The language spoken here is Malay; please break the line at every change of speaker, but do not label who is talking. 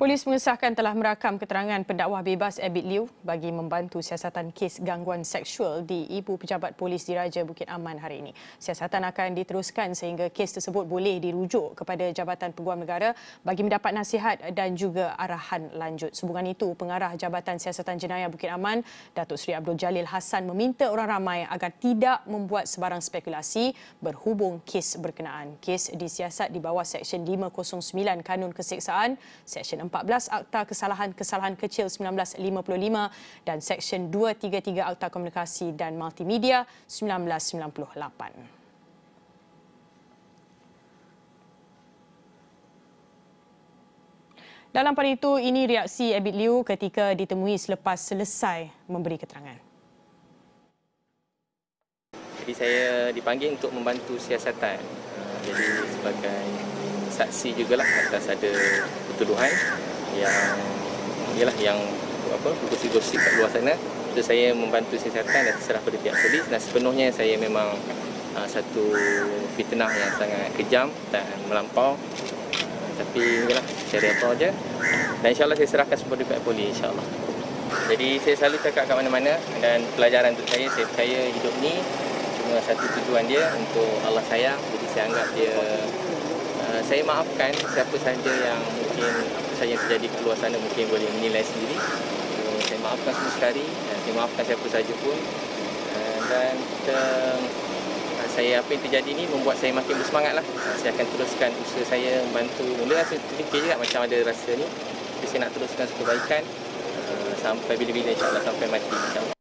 Polis mengesahkan telah merakam keterangan pendakwah bebas Abid Liu bagi membantu siasatan kes gangguan seksual di Ibu Pejabat Polis Diraja Bukit Aman hari ini. Siasatan akan diteruskan sehingga kes tersebut boleh dirujuk kepada Jabatan Peguam Negara bagi mendapat nasihat dan juga arahan lanjut. Sehubungan itu, Pengarah Jabatan Siasatan Jenayah Bukit Aman, Datuk Seri Abdul Jalil Hassan meminta orang ramai agar tidak membuat sebarang spekulasi berhubung kes berkenaan. Kes disiasat di bawah Seksyen 509 Kanun Keseksaan, Seksyen 14 Akta Kesalahan-Kesalahan Kecil 1955 dan Seksyen 233 Akta Komunikasi dan Multimedia 1998. Dalam pada itu, ini reaksi Abid Liu ketika ditemui selepas selesai memberi keterangan.
Jadi saya dipanggil untuk membantu siasatan. Jadi sebagai saksi jugalah atas ada tuduhan yang ialah yang apa gosip-gosip kat luar sana. Itu saya membantu siasatan dan terserah pada pihak polis dan sepenuhnya saya memang uh, satu fitnah yang sangat kejam dan melampau. Tapi ialah cari apa aja dan insyaallah saya serahkan semua kepada pihak polis insyaallah. Jadi saya selalu cakap kat mana-mana dan pelajaran untuk saya saya percaya hidup ni cuma satu tujuan dia untuk Allah sayang. Jadi saya anggap dia uh, saya maafkan siapa saja yang mungkin saja yang terjadi kat luar sana mungkin boleh menilai sendiri. So, saya maafkan semua sekali saya maafkan siapa saja pun. Uh, dan kita, uh, saya apa yang terjadi ini membuat saya makin bersemangat lah. Uh, saya akan teruskan usaha saya membantu. Mula rasa terfikir juga macam ada rasa ni. Tapi saya nak teruskan kebaikan sampai bila-bila insyaAllah sampai mati.